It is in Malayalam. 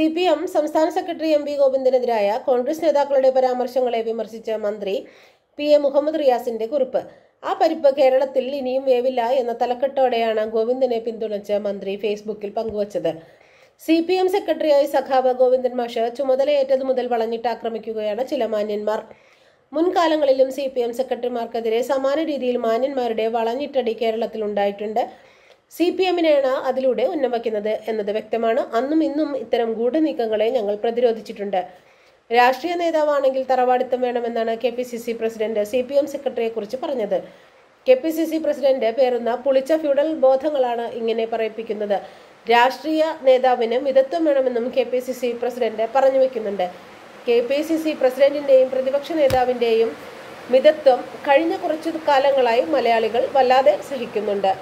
സി പി എം സംസ്ഥാന സെക്രട്ടറി എം വി ഗോവിന്ദനെതിരായ കോൺഗ്രസ് നേതാക്കളുടെ പരാമർശങ്ങളെ വിമർശിച്ച മന്ത്രി പി എ മുഹമ്മദ് റിയാസിന്റെ കുറിപ്പ്. ആ പരിപ്പ് കേരളത്തിൽ ഇനിയും വേവില്ല എന്ന തലക്കെട്ടോടെയാണ് ഗോവിന്ദനെ പിന്തുണച്ച മന്ത്രി ഫേസ്ബുക്കിൽ പങ്കുവച്ചത്. സി പി എം സെക്രട്ടറിയായി സഖാവ് ഗോവിന്ദൻ മാഷ് ചുമതലയേറ്റതു മുതൽ വളഞ്ഞിട്ട് ആക്രമിക്കുകയാണ് ചില മാന്യന്മാർ. മുൻകാലങ്ങളിലും സി പി എം സെക്രട്ടറിമാർക്കെതിരെ സമാന രീതിയിൽ മാന്യന്മാരുടെ വളഞ്ഞിട്ടടി കേരളത്തിൽ ഉണ്ടായിട്ടുണ്ട്. സി പി എമ്മിനെയാണ് അതിലൂടെ ഉന്നമിക്കുന്നത് എന്നത് വ്യക്തമാണ്. അന്നും ഇന്നും ഇത്തരം ഗൂഢനീക്കങ്ങളെ ഞങ്ങൾ പ്രതിരോധിച്ചിട്ടുണ്ട്. രാഷ്ട്രീയ നേതാവാണെങ്കിൽ തറവാടിത്തം വേണമെന്നാണ് K P C C president C P M സെക്രട്ടറിയെ കുറിച്ച് പറഞ്ഞത്. K P C C president പേറുന്ന പുളിച്ച ഫ്യൂഡൽ ബോധങ്ങളാണ് ഇങ്ങനെ പറയിപ്പിക്കുന്നത്. രാഷ്ട്രീയ നേതാവിന് മിതത്വം വേണമെന്നും K P C C president പറഞ്ഞു വെക്കുന്നുണ്ട്. കെ പി സി സി പ്രസിഡന്റിന്റെയും പ്രതിപക്ഷ നേതാവിന്റെയും മിതത്വം കഴിഞ്ഞ കുറച്ചു കാലങ്ങളായി മലയാളികൾ വല്ലാതെ സഹിക്കുന്നുണ്ട്.